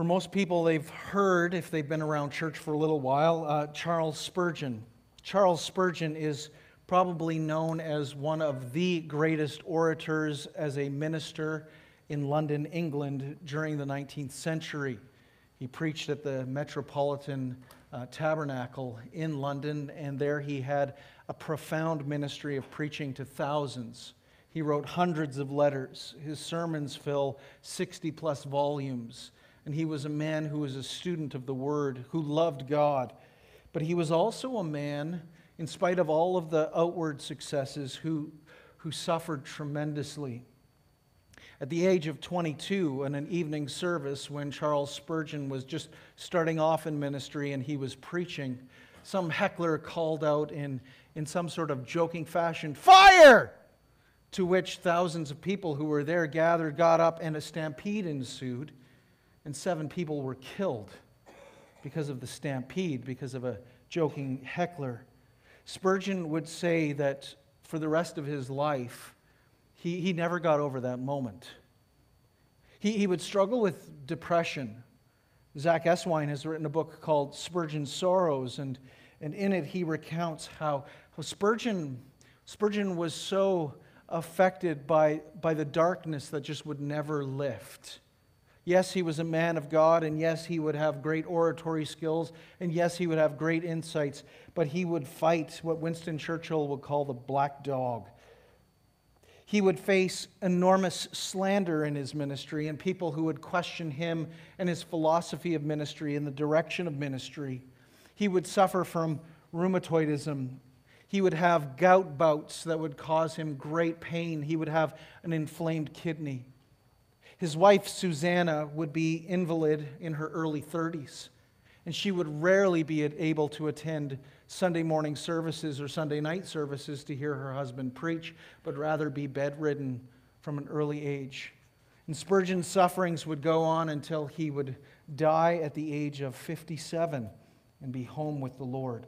For most people, they've heard, if they've been around church for a little while, uh, Charles Spurgeon. Charles Spurgeon is probably known as one of the greatest orators as a minister in London, England during the 19th century. He preached at the Metropolitan uh, Tabernacle in London, and there he had a profound ministry of preaching to thousands. He wrote hundreds of letters. His sermons fill 60 plus volumes and he was a man who was a student of the Word, who loved God. But he was also a man, in spite of all of the outward successes, who, who suffered tremendously. At the age of 22, in an evening service, when Charles Spurgeon was just starting off in ministry and he was preaching, some heckler called out in, in some sort of joking fashion, Fire! To which thousands of people who were there gathered, got up, and a stampede ensued and seven people were killed because of the stampede, because of a joking heckler. Spurgeon would say that for the rest of his life, he, he never got over that moment. He, he would struggle with depression. Zack Eswine has written a book called Spurgeon's Sorrows, and, and in it he recounts how, how Spurgeon, Spurgeon was so affected by, by the darkness that just would never lift. Yes, he was a man of God, and yes, he would have great oratory skills, and yes, he would have great insights, but he would fight what Winston Churchill would call the black dog. He would face enormous slander in his ministry and people who would question him and his philosophy of ministry and the direction of ministry. He would suffer from rheumatoidism. He would have gout bouts that would cause him great pain. He would have an inflamed kidney. His wife, Susannah, would be invalid in her early 30s, and she would rarely be able to attend Sunday morning services or Sunday night services to hear her husband preach, but rather be bedridden from an early age. And Spurgeon's sufferings would go on until he would die at the age of 57 and be home with the Lord.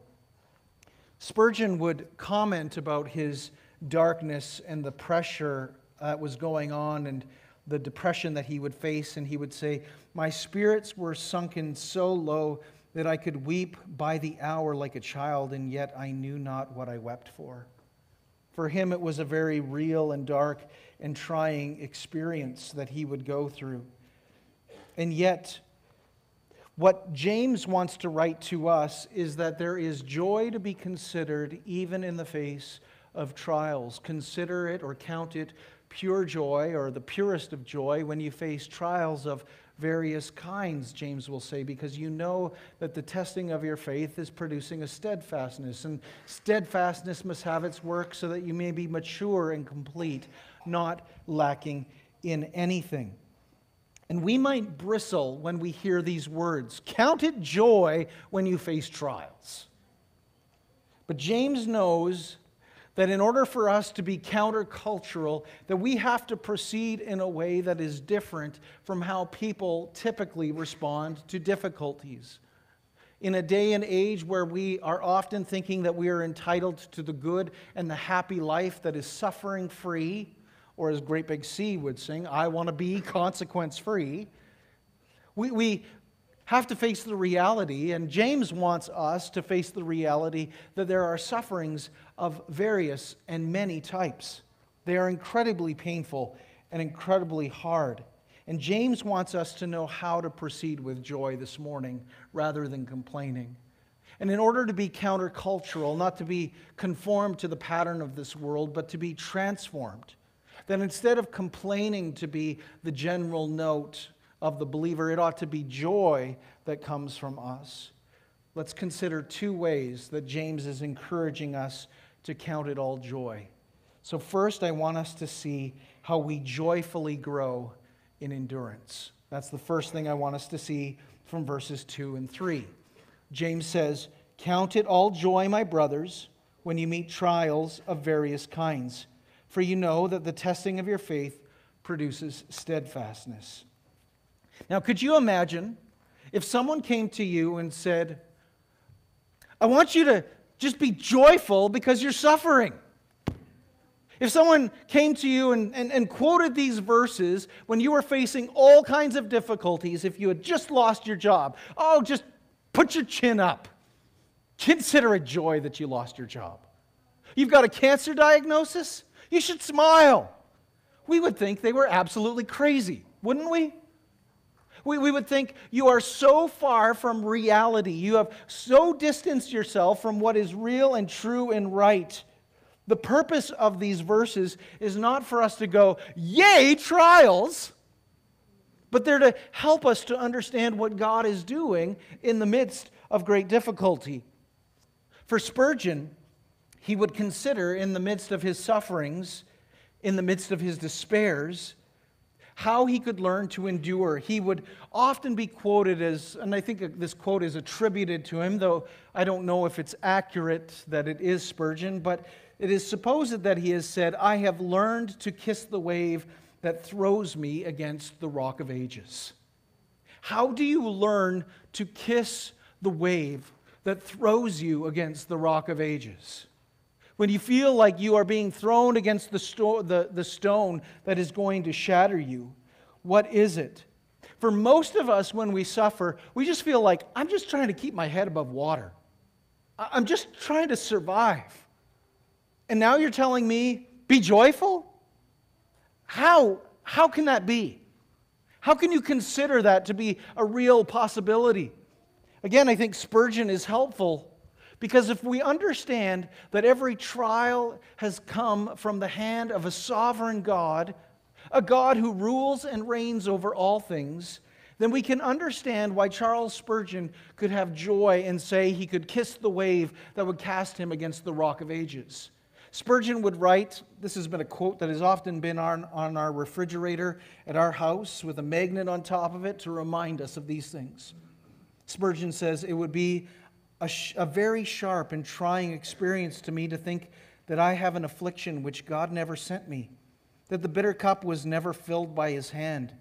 Spurgeon would comment about his darkness and the pressure that was going on and the depression that he would face, and he would say, My spirits were sunken so low that I could weep by the hour like a child, and yet I knew not what I wept for. For him, it was a very real and dark and trying experience that he would go through. And yet, what James wants to write to us is that there is joy to be considered even in the face of trials. Consider it or count it pure joy or the purest of joy when you face trials of various kinds, James will say, because you know that the testing of your faith is producing a steadfastness. And steadfastness must have its work so that you may be mature and complete, not lacking in anything. And we might bristle when we hear these words count it joy when you face trials. But James knows that in order for us to be countercultural that we have to proceed in a way that is different from how people typically respond to difficulties. In a day and age where we are often thinking that we are entitled to the good and the happy life that is suffering free or as Great Big Sea would sing i want to be consequence free we, we, have to face the reality, and James wants us to face the reality that there are sufferings of various and many types. They are incredibly painful and incredibly hard. And James wants us to know how to proceed with joy this morning rather than complaining. And in order to be countercultural, not to be conformed to the pattern of this world, but to be transformed, that instead of complaining to be the general note of the believer, it ought to be joy that comes from us. Let's consider two ways that James is encouraging us to count it all joy. So, first, I want us to see how we joyfully grow in endurance. That's the first thing I want us to see from verses 2 and 3. James says, Count it all joy, my brothers, when you meet trials of various kinds, for you know that the testing of your faith produces steadfastness. Now, could you imagine if someone came to you and said, I want you to just be joyful because you're suffering? If someone came to you and, and, and, quoted these verses when you were facing all kinds of difficulties, if you had just lost your job, oh, just put your chin up. Consider it joy that you lost your job. You've got a cancer diagnosis? You should smile. We would think they were absolutely crazy, wouldn't we? We, we would think you are so far from reality. You have so distanced yourself from what is real and true and right the purpose of these verses is not for us to go, yay, trials, but they're to help us to understand what God is doing in the midst of great difficulty. For Spurgeon, he would consider in the midst of his sufferings, in the midst of his despairs, how he could learn to endure. He would often be quoted as, and I think this quote is attributed to him, though I don't know if it's accurate that it is Spurgeon, but it is supposed that he has said, I have learned to kiss the wave that throws me against the rock of ages. How do you learn to kiss the wave that throws you against the rock of ages? When you feel like you are being thrown against the, sto- the, the stone that is going to shatter you, what is it? For most of us, when we suffer, we just feel like, I'm just trying to keep my head above water. I'm just trying to survive. And now you're telling me, be joyful? How, how can that be? How can you consider that to be a real possibility? Again, I think Spurgeon is helpful because if we understand that every trial has come from the hand of a sovereign God, a God who rules and reigns over all things, then we can understand why Charles Spurgeon could have joy and say he could kiss the wave that would cast him against the rock of ages. Spurgeon would write this has been a quote that has often been on, on our refrigerator at our house with a magnet on top of it to remind us of these things. Spurgeon says, It would be a, sh- a very sharp and trying experience to me to think that I have an affliction which God never sent me, that the bitter cup was never filled by his hand,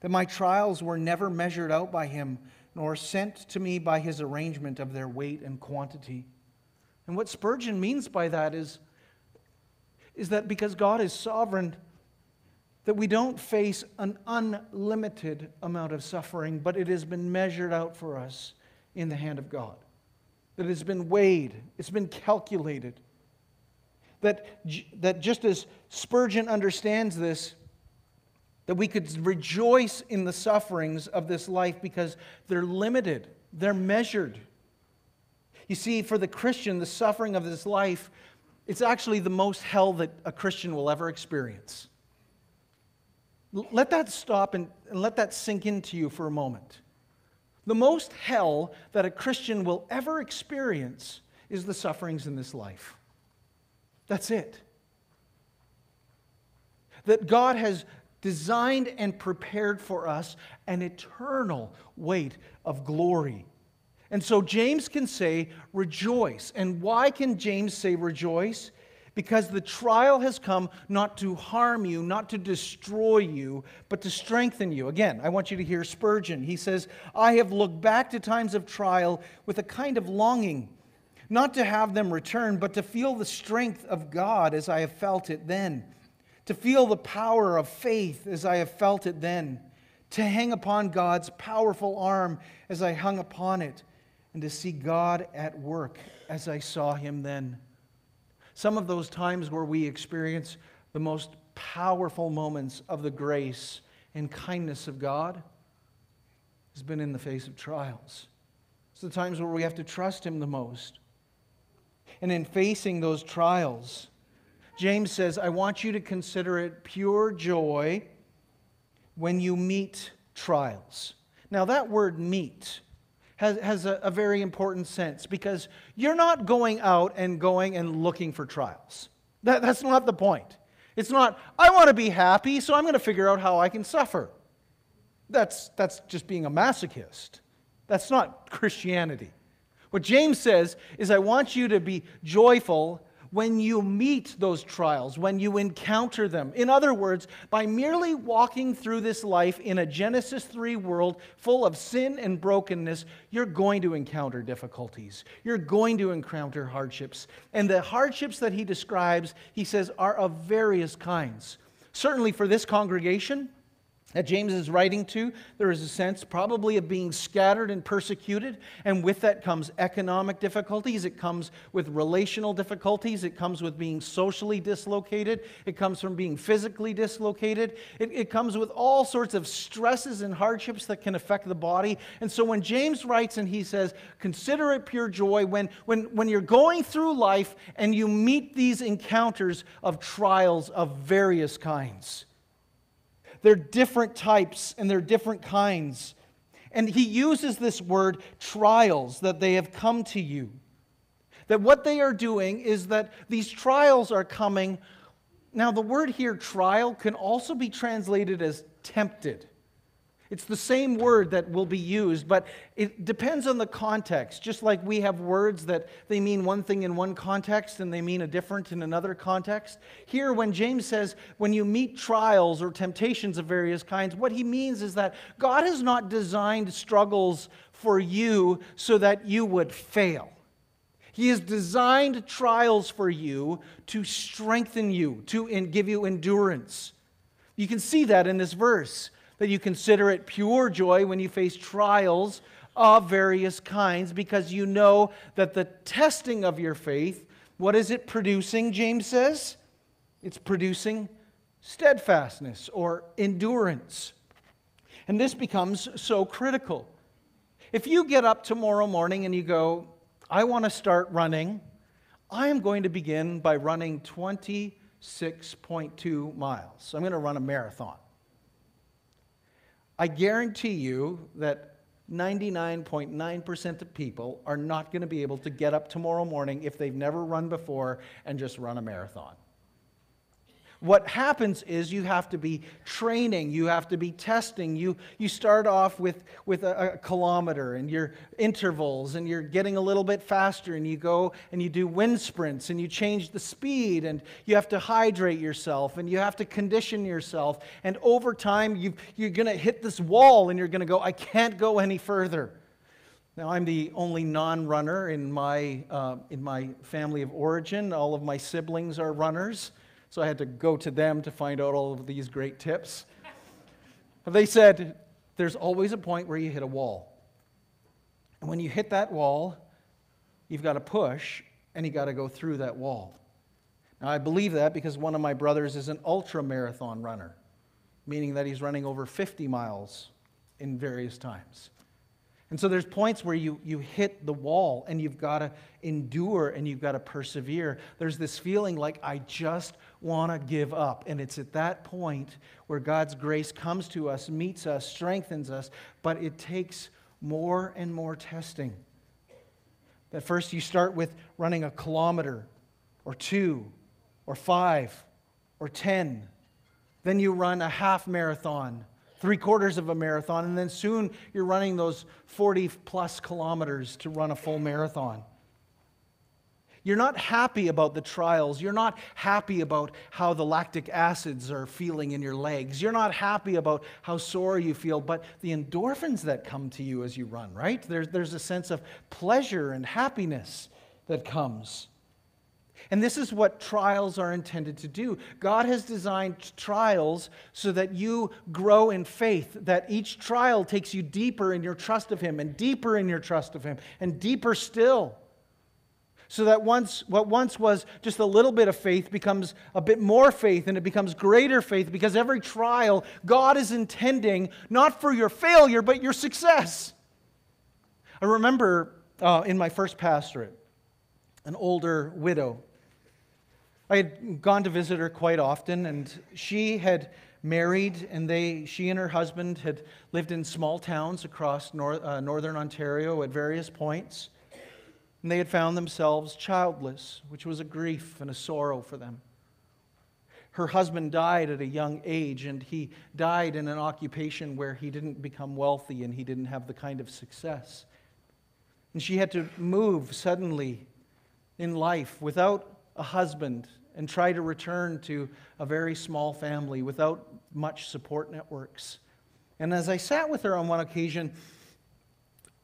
that my trials were never measured out by him, nor sent to me by his arrangement of their weight and quantity. And what Spurgeon means by that is is that because God is sovereign, that we don't face an unlimited amount of suffering, but it has been measured out for us in the hand of God. That it's been weighed, it's been calculated. That, that just as Spurgeon understands this, that we could rejoice in the sufferings of this life because they're limited, they're measured. You see, for the Christian, the suffering of this life it's actually the most hell that a Christian will ever experience. Let that stop and, and let that sink into you for a moment. The most hell that a Christian will ever experience is the sufferings in this life. That's it. That God has designed and prepared for us an eternal weight of glory and so James can say, rejoice. And why can James say rejoice? Because the trial has come not to harm you, not to destroy you, but to strengthen you. Again, I want you to hear Spurgeon. He says, I have looked back to times of trial with a kind of longing, not to have them return, but to feel the strength of God as I have felt it then, to feel the power of faith as I have felt it then, to hang upon God's powerful arm as I hung upon it and to see God at work as I saw him then. Some of those times where we experience the most powerful moments of the grace and kindness of God has been in the face of trials. It's the times where we have to trust him the most. And in facing those trials, James says, I want you to consider it pure joy when you meet trials. Now, that word meet has, has a, a very important sense because you're not going out and going and looking for trials. That, that's not the point. It's not, I want to be happy, so I'm going to figure out how I can suffer. That's, that's just being a masochist. That's not Christianity. What James says is, I want you to be joyful when you meet those trials, when you encounter them. In other words, by merely walking through this life in a Genesis 3 world full of sin and brokenness, you're going to encounter difficulties. You're going to encounter hardships. And the hardships that he describes, he says, are of various kinds. Certainly for this congregation, that James is writing to, there is a sense probably of being scattered and persecuted. And with that comes economic difficulties. It comes with relational difficulties. It comes with being socially dislocated. It comes from being physically dislocated. It, it comes with all sorts of stresses and hardships that can affect the body. And so when James writes and he says, Consider it pure joy when, when, when you're going through life and you meet these encounters of trials of various kinds. They're different types and they're different kinds. And he uses this word trials that they have come to you. That what they are doing is that these trials are coming. Now, the word here, trial, can also be translated as tempted. It's the same word that will be used, but it depends on the context. Just like we have words that they mean one thing in one context and they mean a different in another context. Here, when James says, when you meet trials or temptations of various kinds, what he means is that God has not designed struggles for you so that you would fail. He has designed trials for you to strengthen you, to give you endurance. You can see that in this verse that you consider it pure joy when you face trials of various kinds because you know that the testing of your faith, what is it producing, James says? It's producing steadfastness or endurance. And this becomes so critical. If you get up tomorrow morning and you go, I want to start running, I am going to begin by running 26.2 miles. I'm going to run a marathon. I guarantee you that 99.9% of people are not going to be able to get up tomorrow morning if they've never run before and just run a marathon. What happens is you have to be training, you have to be testing. You, you start off with, with a, a kilometer and your intervals, and you're getting a little bit faster, and you go and you do wind sprints, and you change the speed, and you have to hydrate yourself, and you have to condition yourself. And over time, you you're going to hit this wall, and you're going to go, I can't go any further. Now, I'm the only non runner in, my uh, in my family of origin. All of my siblings are runners. So I had to go to them to find out all of these great tips. They said, there's always a point where you hit a wall. And when you hit that wall, you've got to push and you got to go through that wall. Now, I believe that because one of my brothers is an ultra marathon runner, meaning that he's running over 50 miles in various times. And so there's points where you, you hit the wall and you've got to endure and you've got to persevere. There's this feeling like, I just want to give up. And it's at that point where God's grace comes to us, meets us, strengthens us, but it takes more and more testing. That first you start with running a kilometer or two or five or ten. Then you run a half marathon three quarters of a marathon, and then soon you're running those 40 plus kilometers to run a full marathon. You're not happy about the trials. You're not happy about how the lactic acids are feeling in your legs. You're not happy about how sore you feel, but the endorphins that come to you as you run, right? There's, there's a sense of pleasure and happiness that comes. And this is what trials are intended to do. God has designed trials so that you grow in faith, that each trial takes you deeper in your trust of Him, and deeper in your trust of Him, and deeper still. So that once what once was just a little bit of faith becomes a bit more faith and it becomes greater faith because every trial God is intending not for your failure but your success. I remember uh, in my first pastorate, an older widow I had gone to visit her quite often, and she had married, and they, she and her husband had lived in small towns across nor, uh, northern Ontario at various points. And they had found themselves childless, which was a grief and a sorrow for them. Her husband died at a young age, and he died in an occupation where he didn't become wealthy and he didn't have the kind of success. And she had to move suddenly in life without a husband and try to return to a very small family without much support networks. And as I sat with her on one occasion,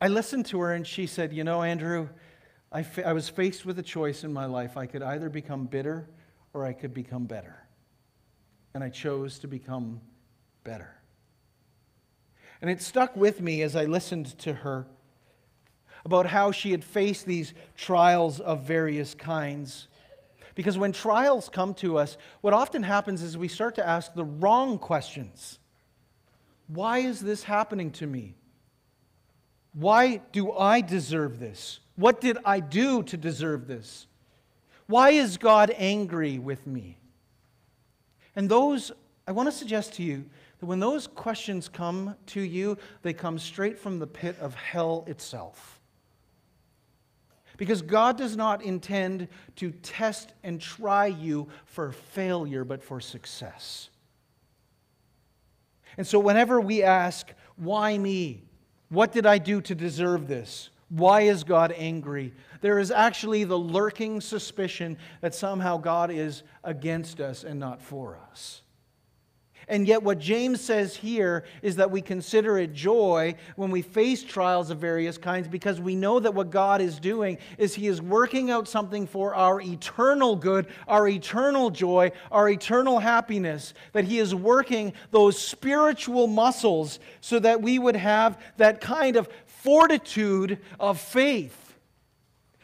I listened to her and she said, You know, Andrew, I, fa- I was faced with a choice in my life. I could either become bitter or I could become better. And I chose to become better. And it stuck with me as I listened to her about how she had faced these trials of various kinds. Because when trials come to us, what often happens is we start to ask the wrong questions. Why is this happening to me? Why do I deserve this? What did I do to deserve this? Why is God angry with me? And those, I want to suggest to you that when those questions come to you, they come straight from the pit of hell itself. Because God does not intend to test and try you for failure, but for success. And so, whenever we ask, Why me? What did I do to deserve this? Why is God angry? There is actually the lurking suspicion that somehow God is against us and not for us. And yet, what James says here is that we consider it joy when we face trials of various kinds because we know that what God is doing is He is working out something for our eternal good, our eternal joy, our eternal happiness. That He is working those spiritual muscles so that we would have that kind of fortitude of faith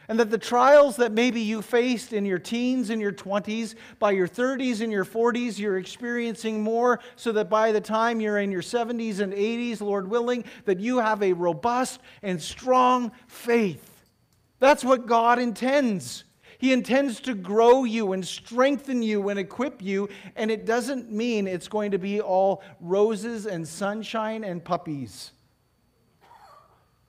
and that the trials that maybe you faced in your teens in your 20s, by your 30s and your 40s, you're experiencing more, so that by the time you're in your 70s and 80s, Lord willing, that you have a robust and strong faith. That's what God intends. He intends to grow you and strengthen you and equip you, and it doesn't mean it's going to be all roses and sunshine and puppies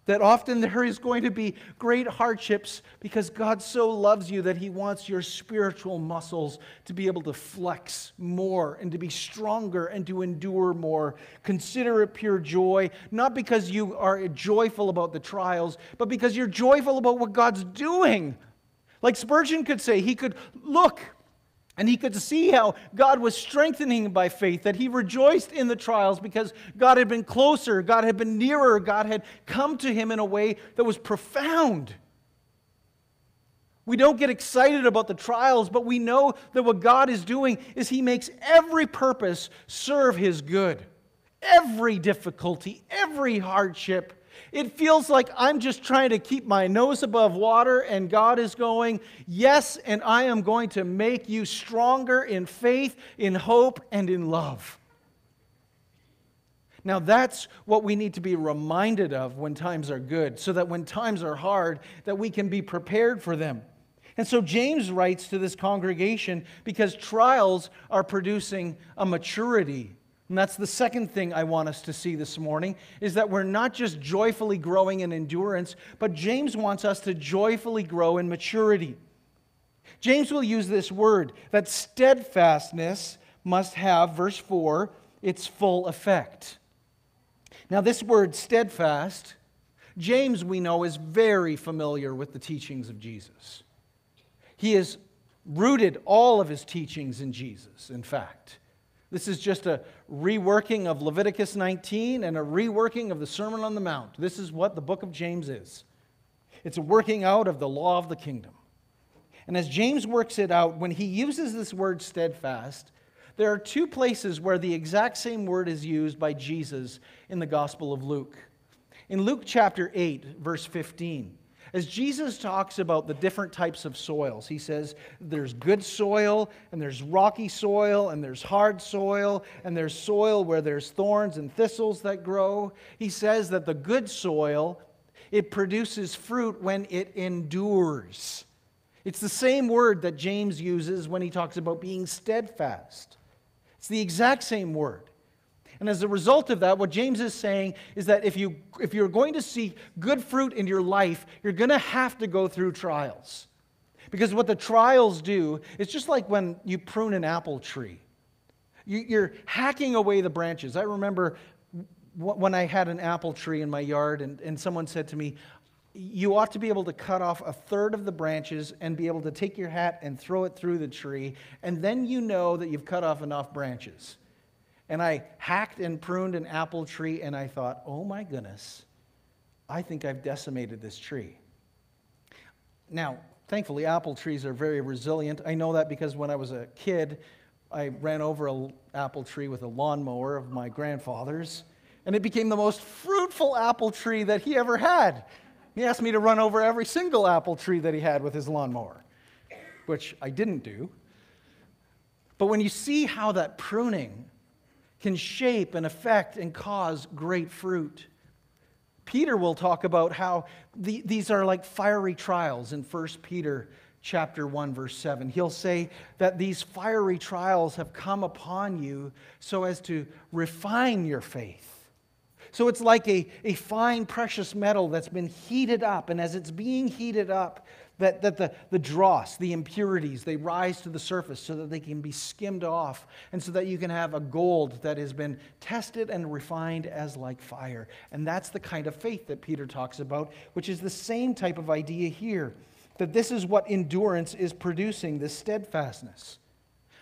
that often there is going to be great hardships because God so loves you that He wants your spiritual muscles to be able to flex more and to be stronger and to endure more. Consider it pure joy, not because you are joyful about the trials, but because you're joyful about what God's doing. Like Spurgeon could say, he could look and he could see how God was strengthening him by faith, that he rejoiced in the trials because God had been closer, God had been nearer, God had come to him in a way that was profound. We don't get excited about the trials, but we know that what God is doing is he makes every purpose serve his good. Every difficulty, every hardship, it feels like I'm just trying to keep my nose above water, and God is going, Yes, and I am going to make you stronger in faith, in hope, and in love. Now, that's what we need to be reminded of when times are good, so that when times are hard, that we can be prepared for them. And so James writes to this congregation because trials are producing a maturity and that's the second thing I want us to see this morning is that we're not just joyfully growing in endurance, but James wants us to joyfully grow in maturity. James will use this word that steadfastness must have, verse 4, its full effect. Now, this word steadfast, James, we know, is very familiar with the teachings of Jesus. He has rooted all of his teachings in Jesus, in fact. This is just a reworking of Leviticus 19 and a reworking of the Sermon on the Mount. This is what the book of James is it's a working out of the law of the kingdom. And as James works it out, when he uses this word steadfast, there are two places where the exact same word is used by Jesus in the Gospel of Luke. In Luke chapter 8, verse 15, as Jesus talks about the different types of soils, he says there's good soil, and there's rocky soil, and there's hard soil, and there's soil where there's thorns and thistles that grow. He says that the good soil, it produces fruit when it endures. It's the same word that James uses when he talks about being steadfast. It's the exact same word. And as a result of that, what James is saying is that if, you, if you're going to see good fruit in your life, you're going to have to go through trials. Because what the trials do is just like when you prune an apple tree, you, are hacking away the branches. I remember when I had an apple tree in my yard, and, and someone said to me, you ought to be able to cut off a third of the branches and be able to take your hat and throw it through the tree, and then you know that you've cut off enough branches. And I hacked and pruned an apple tree, and I thought, oh my goodness, I think I've decimated this tree. Now, thankfully, apple trees are very resilient. I know that because when I was a kid, I ran over an apple tree with a lawnmower of my grandfather's, and it became the most fruitful apple tree that he ever had. He asked me to run over every single apple tree that he had with his lawnmower, which I didn't do. But when you see how that pruning can shape and affect and cause great fruit, Peter will talk about how the, these are like fiery trials in 1 Peter chapter 1 verse 7 he'll say that these fiery trials have come upon you so as to refine your faith so it's like a, a fine, precious metal that's been heated up. And as it's being heated up, that, that the, the dross, the impurities, they rise to the surface so that they can be skimmed off and so that you can have a gold that has been tested and refined as like fire. And that's the kind of faith that Peter talks about, which is the same type of idea here that this is what endurance is producing, this steadfastness.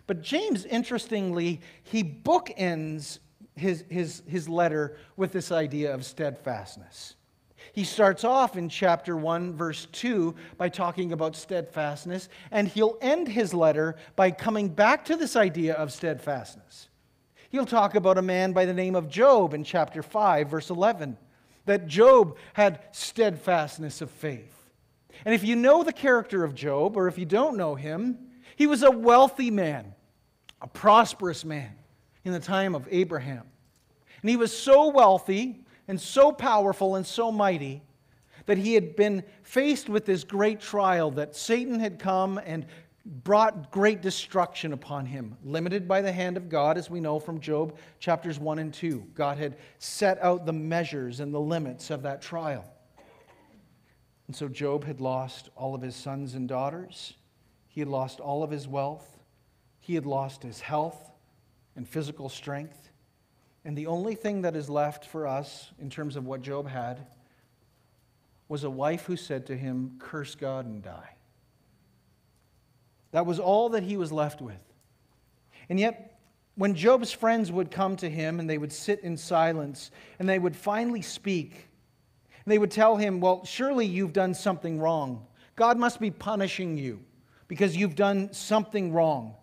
But James, interestingly, he bookends his, his, his letter with this idea of steadfastness. He starts off in chapter 1, verse 2, by talking about steadfastness, and he'll end his letter by coming back to this idea of steadfastness. He'll talk about a man by the name of Job in chapter 5, verse 11, that Job had steadfastness of faith. And if you know the character of Job, or if you don't know him, he was a wealthy man, a prosperous man in the time of Abraham. And he was so wealthy and so powerful and so mighty that he had been faced with this great trial that Satan had come and brought great destruction upon him, limited by the hand of God, as we know from Job chapters 1 and 2. God had set out the measures and the limits of that trial. And so Job had lost all of his sons and daughters, he had lost all of his wealth, he had lost his health, and physical strength. And the only thing that is left for us in terms of what Job had was a wife who said to him, Curse God and die. That was all that he was left with. And yet, when Job's friends would come to him and they would sit in silence and they would finally speak, and they would tell him, Well, surely you've done something wrong. God must be punishing you because you've done something wrong.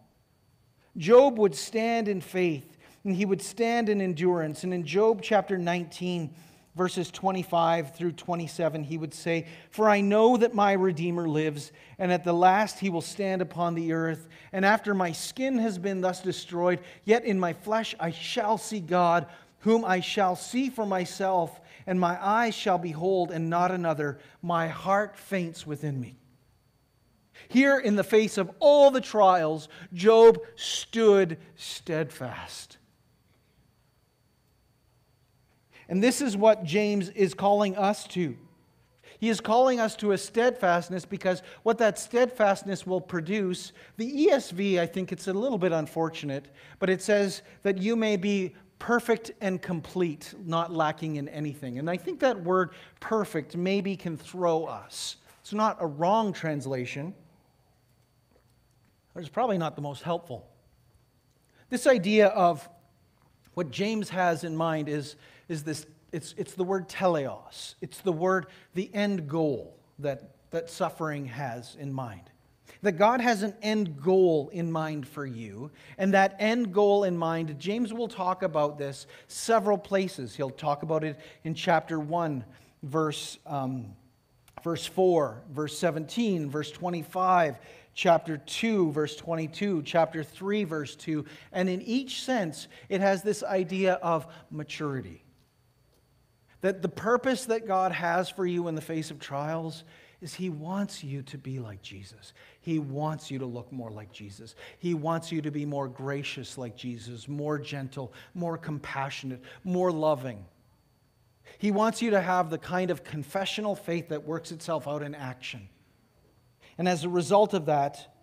Job would stand in faith and he would stand in endurance. And in Job chapter 19, verses 25 through 27, he would say, For I know that my Redeemer lives, and at the last he will stand upon the earth. And after my skin has been thus destroyed, yet in my flesh I shall see God, whom I shall see for myself, and my eyes shall behold, and not another. My heart faints within me. Here, in the face of all the trials, Job stood steadfast. And this is what James is calling us to. He is calling us to a steadfastness because what that steadfastness will produce, the ESV, I think it's a little bit unfortunate, but it says that you may be perfect and complete, not lacking in anything. And I think that word perfect maybe can throw us. It's not a wrong translation, it's probably not the most helpful. This idea of what James has in mind is, is this it's, it's the word teleos, it's the word, the end goal that, that suffering has in mind. That God has an end goal in mind for you, and that end goal in mind, James will talk about this several places. He'll talk about it in chapter 1, verse, um, verse 4, verse 17, verse 25 chapter 2, verse 22, chapter 3, verse 2. And in each sense, it has this idea of maturity. That the purpose that God has for you in the face of trials is He wants you to be like Jesus. He wants you to look more like Jesus. He wants you to be more gracious like Jesus, more gentle, more compassionate, more loving. He wants you to have the kind of confessional faith that works itself out in action. And as a result of that,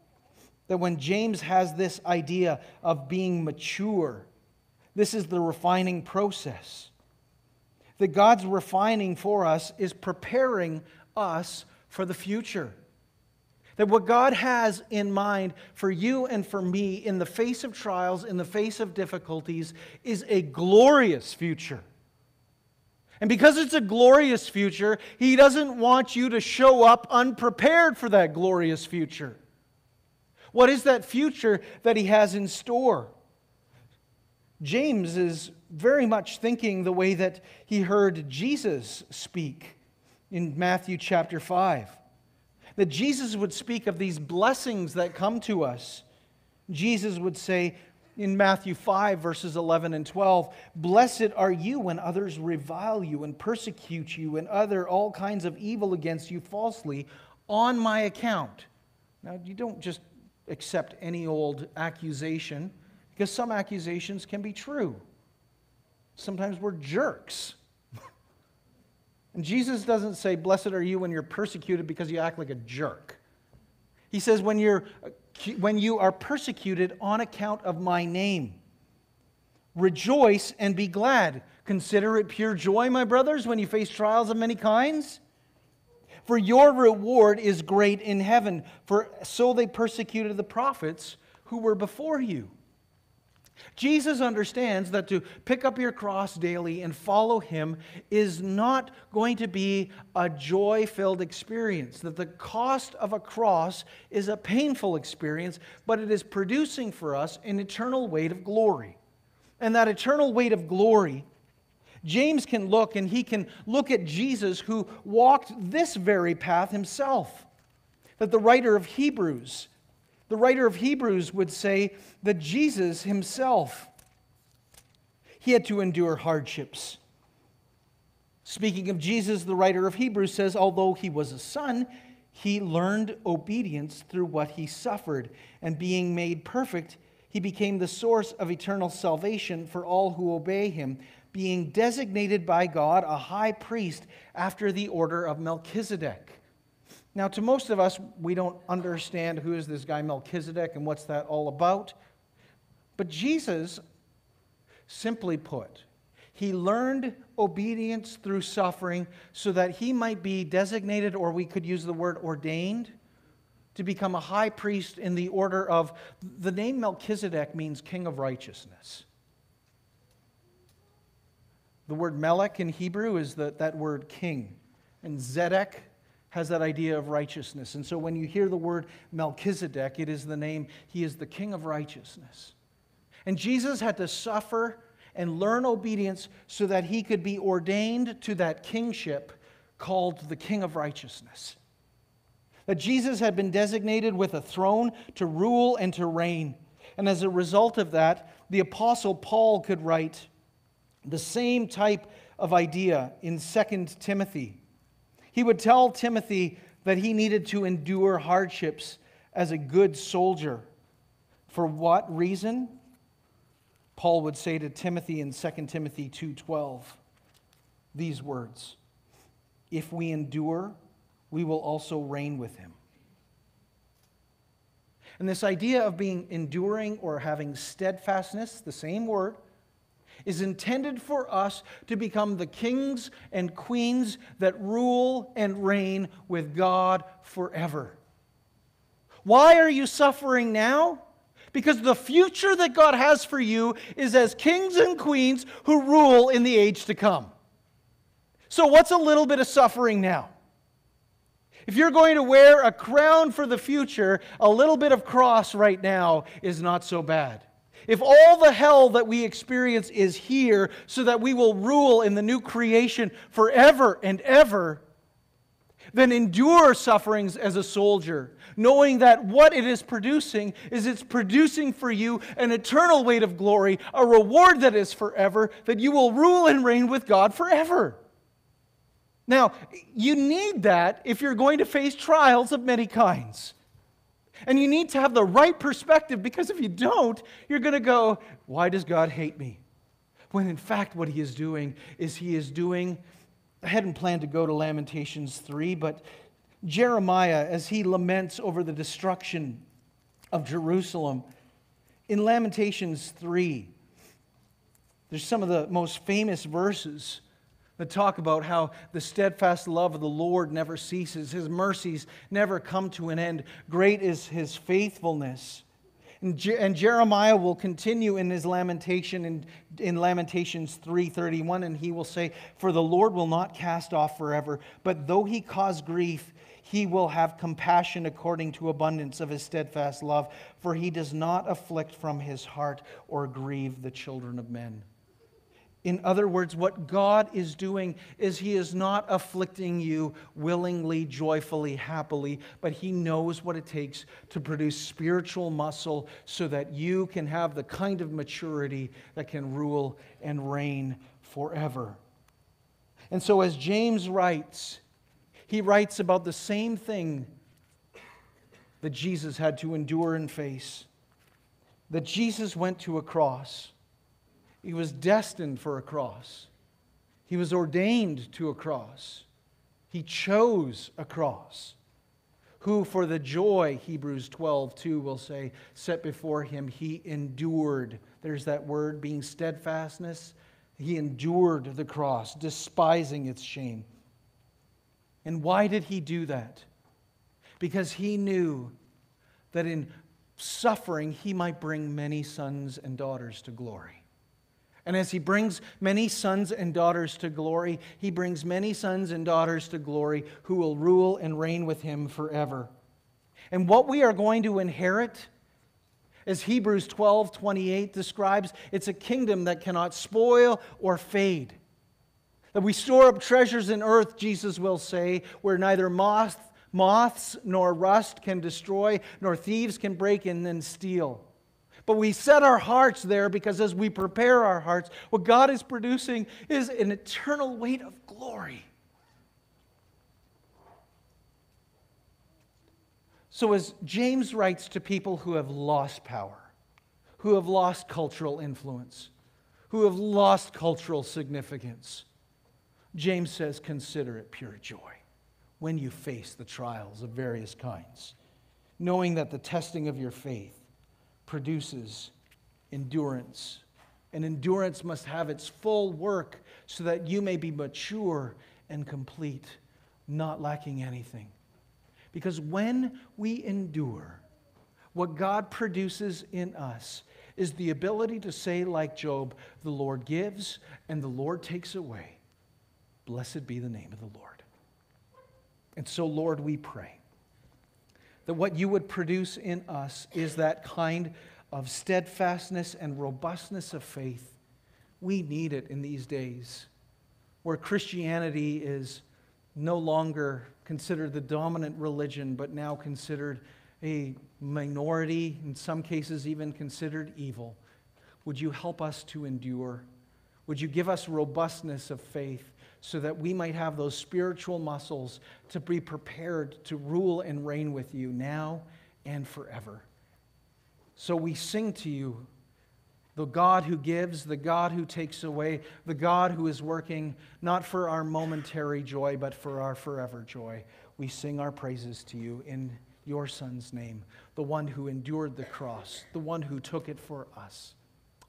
that when James has this idea of being mature, this is the refining process. That God's refining for us is preparing us for the future. That what God has in mind for you and for me in the face of trials, in the face of difficulties, is a glorious future. And because it's a glorious future, He doesn't want you to show up unprepared for that glorious future. What is that future that He has in store? James is very much thinking the way that he heard Jesus speak in Matthew chapter 5. That Jesus would speak of these blessings that come to us. Jesus would say in Matthew 5, verses 11 and 12, Blessed are you when others revile you and persecute you and utter all kinds of evil against you falsely on my account. Now, you don't just accept any old accusation because some accusations can be true. Sometimes we're jerks. and Jesus doesn't say, Blessed are you when you're persecuted because you act like a jerk. He says, When, you're, when you are persecuted on account of my name, rejoice and be glad. Consider it pure joy, my brothers, when you face trials of many kinds. For your reward is great in heaven, for so they persecuted the prophets who were before you. Jesus understands that to pick up your cross daily and follow him is not going to be a joy filled experience. That the cost of a cross is a painful experience, but it is producing for us an eternal weight of glory. And that eternal weight of glory, James can look and he can look at Jesus who walked this very path himself. That the writer of Hebrews the writer of Hebrews would say that Jesus himself, he had to endure hardships. Speaking of Jesus, the writer of Hebrews says, although he was a son, he learned obedience through what he suffered, and being made perfect, he became the source of eternal salvation for all who obey him, being designated by God a high priest after the order of Melchizedek. Now, to most of us, we don't understand who is this guy Melchizedek and what's that all about. But Jesus, simply put, he learned obedience through suffering so that he might be designated, or we could use the word ordained, to become a high priest in the order of the name Melchizedek means king of righteousness. The word Melech in Hebrew is the, that word king, and Zedek has that idea of righteousness. And so when you hear the word Melchizedek, it is the name, he is the king of righteousness. And Jesus had to suffer and learn obedience so that he could be ordained to that kingship called the king of righteousness. That Jesus had been designated with a throne to rule and to reign. And as a result of that, the apostle Paul could write the same type of idea in 2 Timothy he would tell Timothy that he needed to endure hardships as a good soldier. For what reason? Paul would say to Timothy in 2 Timothy 2:12 these words: If we endure, we will also reign with him. And this idea of being enduring or having steadfastness, the same word, is intended for us to become the kings and queens that rule and reign with God forever. Why are you suffering now? Because the future that God has for you is as kings and queens who rule in the age to come. So, what's a little bit of suffering now? If you're going to wear a crown for the future, a little bit of cross right now is not so bad. If all the hell that we experience is here so that we will rule in the new creation forever and ever, then endure sufferings as a soldier, knowing that what it is producing is it's producing for you an eternal weight of glory, a reward that is forever, that you will rule and reign with God forever. Now, you need that if you're going to face trials of many kinds. And you need to have the right perspective because if you don't, you're going to go, Why does God hate me? When in fact, what he is doing is he is doing. I hadn't planned to go to Lamentations 3, but Jeremiah, as he laments over the destruction of Jerusalem, in Lamentations 3, there's some of the most famous verses that talk about how the steadfast love of the Lord never ceases, his mercies never come to an end. Great is his faithfulness. And, Je- and Jeremiah will continue in his lamentation in, in Lamentations 3:31, and he will say, For the Lord will not cast off forever, but though he cause grief, he will have compassion according to abundance of his steadfast love, for he does not afflict from his heart or grieve the children of men. In other words, what God is doing is He is not afflicting you willingly, joyfully, happily, but He knows what it takes to produce spiritual muscle so that you can have the kind of maturity that can rule and reign forever. And so, as James writes, he writes about the same thing that Jesus had to endure and face. That Jesus went to a cross he was destined for a cross. He was ordained to a cross. He chose a cross. Who, for the joy, Hebrews 12, 2 will say, set before him, he endured. There's that word being steadfastness. He endured the cross, despising its shame. And why did he do that? Because he knew that in suffering, he might bring many sons and daughters to glory. And as he brings many sons and daughters to glory, he brings many sons and daughters to glory who will rule and reign with him forever. And what we are going to inherit, as Hebrews 12 28 describes, it's a kingdom that cannot spoil or fade. That we store up treasures in earth, Jesus will say, where neither moth, moths nor rust can destroy, nor thieves can break in and steal. But we set our hearts there because as we prepare our hearts, what God is producing is an eternal weight of glory. So, as James writes to people who have lost power, who have lost cultural influence, who have lost cultural significance, James says, Consider it pure joy when you face the trials of various kinds, knowing that the testing of your faith produces endurance. And endurance must have its full work so that you may be mature and complete, not lacking anything. Because when we endure, what God produces in us is the ability to say, like Job, the Lord gives and the Lord takes away. Blessed be the name of the Lord. And so, Lord, we pray that what you would produce in us is that kind of steadfastness and robustness of faith. We need it in these days where Christianity is no longer considered the dominant religion, but now considered a minority, in some cases, even considered evil. Would you help us to endure? Would you give us robustness of faith? So that we might have those spiritual muscles to be prepared to rule and reign with you now and forever. So we sing to you, the God who gives, the God who takes away, the God who is working not for our momentary joy, but for our forever joy. We sing our praises to you in your Son's name, the one who endured the cross, the one who took it for us.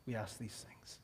We ask these things.